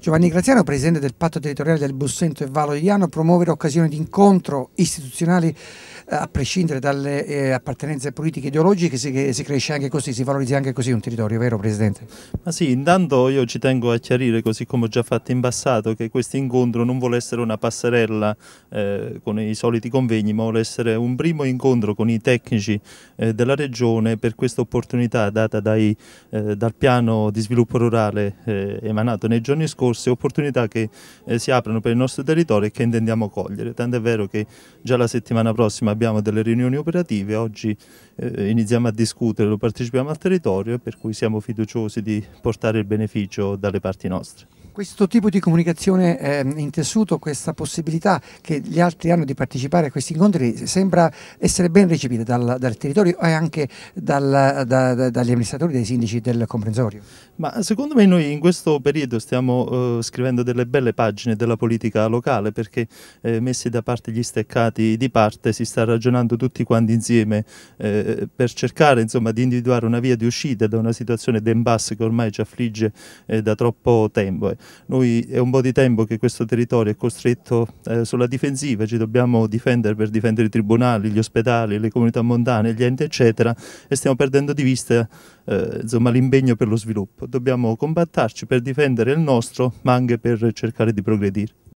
Giovanni Graziano, presidente del patto territoriale del Bussento e Valo di Diano, promuovere occasioni di incontro istituzionali a prescindere dalle eh, appartenenze politiche e ideologiche, si, si, cresce anche così, si valorizza anche così un territorio, vero Presidente? Ma sì, intanto io ci tengo a chiarire, così come ho già fatto in passato, che questo incontro non vuole essere una passerella eh, con i soliti convegni, ma vuole essere un primo incontro con i tecnici eh, della Regione per questa opportunità data dai, eh, dal piano di sviluppo rurale eh, emanato nei giorni scorsi opportunità che eh, si aprono per il nostro territorio e che intendiamo cogliere. Tant'è vero che già la settimana prossima abbiamo delle riunioni operative, oggi eh, iniziamo a discutere, lo partecipiamo al territorio e per cui siamo fiduciosi di portare il beneficio dalle parti nostre. Questo tipo di comunicazione eh, intessuto, questa possibilità che gli altri hanno di partecipare a questi incontri sembra essere ben recepita dal, dal territorio e anche dal, da, da, dagli amministratori, dai sindaci del comprensorio. Ma secondo me noi in questo periodo stiamo eh, scrivendo delle belle pagine della politica locale perché eh, messi da parte gli steccati di parte si sta ragionando tutti quanti insieme eh, per cercare insomma, di individuare una via di uscita da una situazione d'impasse che ormai ci affligge eh, da troppo tempo. Noi è un po' di tempo che questo territorio è costretto eh, sulla difensiva, ci dobbiamo difendere per difendere i tribunali, gli ospedali, le comunità montane, gli enti eccetera e stiamo perdendo di vista eh, l'impegno per lo sviluppo. Dobbiamo combattarci per difendere il nostro ma anche per cercare di progredire.